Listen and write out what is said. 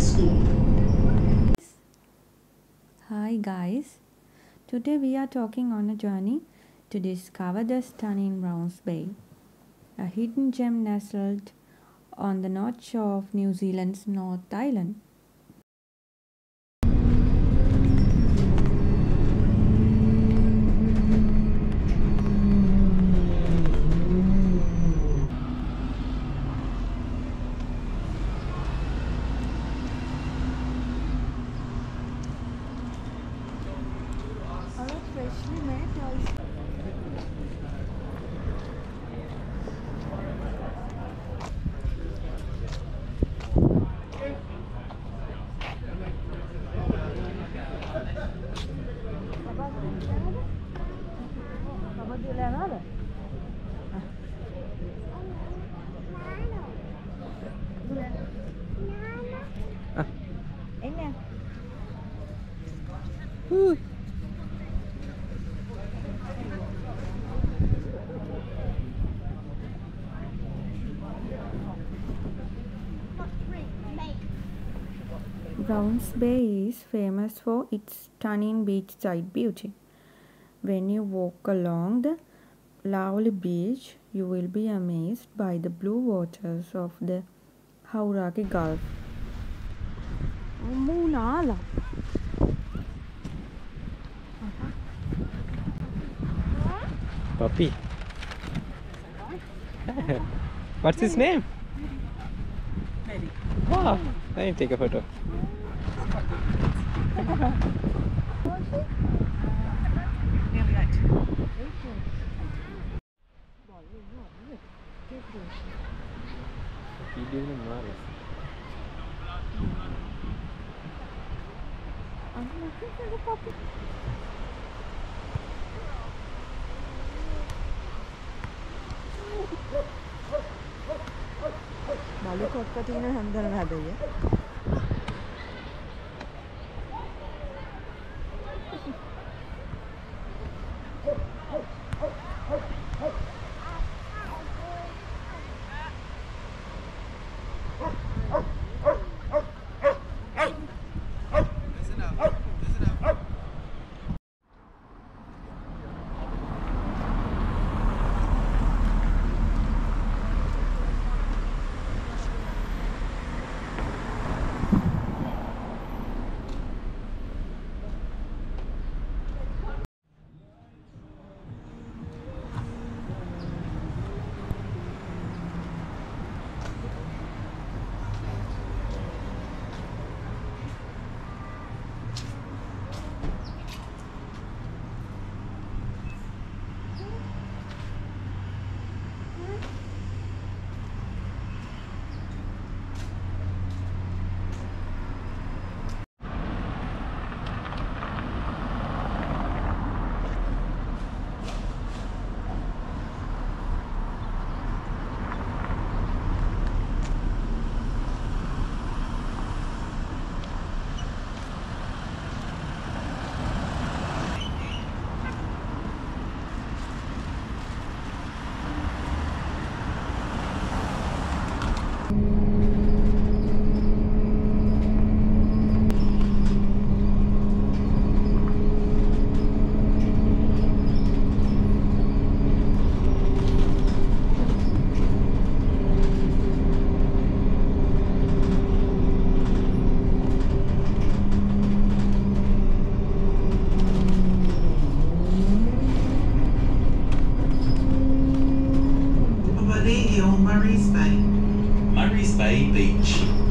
School. Hi guys, today we are talking on a journey to discover the stunning Browns Bay, a hidden gem nestled on the north shore of New Zealand's North Island. Papá, ¿tú le ha dado? Browns Bay is famous for its stunning beachside beauty. When you walk along the lovely beach, you will be amazed by the blue waters of the Hauraki Gulf. Moonala, Puppy. What's his name? Mary. Let me take a photo. ඉඩියන මාරස් බලු කොක්ක තියෙන හැන්දරන හැබැයි Aibeit.